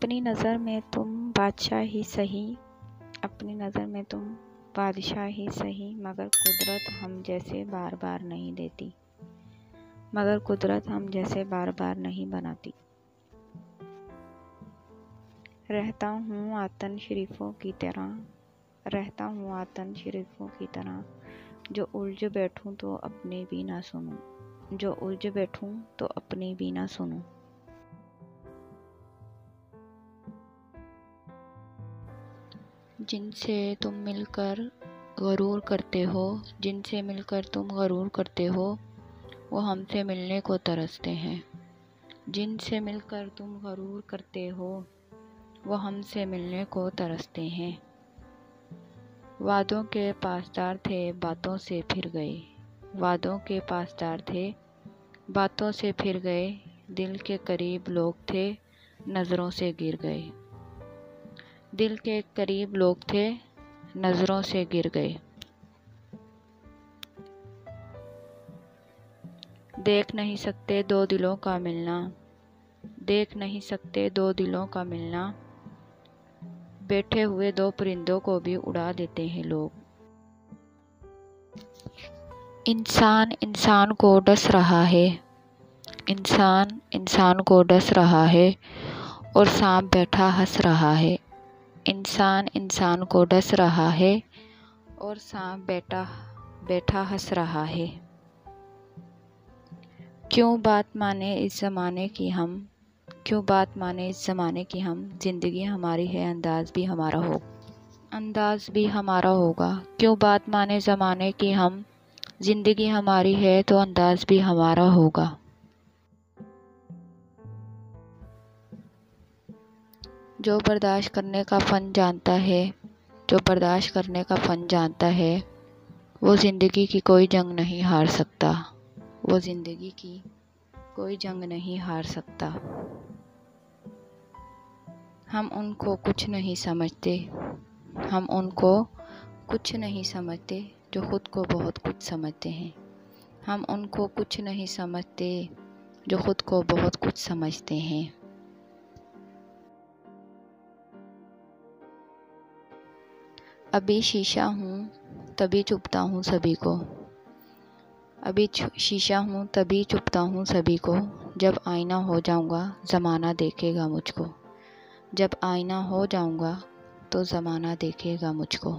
अपनी नज़र में तुम बादशाह ही सही, अपनी नज़र में तुम बादशाह ही सही, मगर कुदरत हम जैसे बार बार नहीं देती। मगर कुदरत हम जैसे बार बार नहीं बनाती। रहता हूँ आतन शरीफों की तरह, रहता हूँ आतन शरीफों की तरह। जो उलझ बैठूँ तो अपने भी ना सुनूं, जो उलझ बैठूँ तो अपने भी ना सुनूं। जिनसे तुम मिलकर गरूर करते हो, जिनसे मिलकर तुम गरूर करते हो, वो हमसे मिलने को तरसते हैं। जिनसे मिलकर तुम गरूर करते हो, वो हमसे मिलने को तरसते हैं। वादों के पासदार थे, बातों से फिर गए। वादों के पासदार थे, बातों से फिर गए। दिल के करीब लोग थे, नज़रों से गिर गए। दिल के करीब लोग थे, नज़रों से गिर गए। देख नहीं सकते दो दिलों का मिलना, देख नहीं सकते दो दिलों का मिलना। बैठे हुए दो परिंदों को भी उड़ा देते हैं लोग। इंसान इंसान को डस रहा है, इंसान इंसान को डस रहा है और सांप बैठा हंस रहा है। इंसान इंसान को डस रहा है और सांप बैठा बैठा हंस रहा है। क्यों बात माने इस ज़माने की हम? क्यों बात माने इस ज़माने की हम? ज़िंदगी हमारी है, अंदाज़ भी हमारा हो, अंदाज़ भी हमारा होगा। क्यों बात माने ज़माने की हम? ज़िंदगी हमारी है तो अंदाज़ भी हमारा होगा। जो बर्दाश्त करने का फ़न जानता है, जो बर्दाश्त करने का फ़न जानता है, वो ज़िंदगी की कोई जंग नहीं हार सकता। वो ज़िंदगी की कोई जंग नहीं हार सकता। हम उनको कुछ नहीं समझते। हम उनको कुछ नहीं समझते जो ख़ुद को बहुत कुछ समझते हैं। हम उनको कुछ नहीं समझते जो ख़ुद को बहुत कुछ समझते हैं। अभी शीशा हूँ, तभी चुपता हूँ सभी को। अभी शीशा हूँ, तभी चुपता हूँ सभी को। जब आईना हो जाऊँगा, ज़माना देखेगा मुझको। जब आईना हो जाऊँगा तो ज़माना देखेगा मुझको।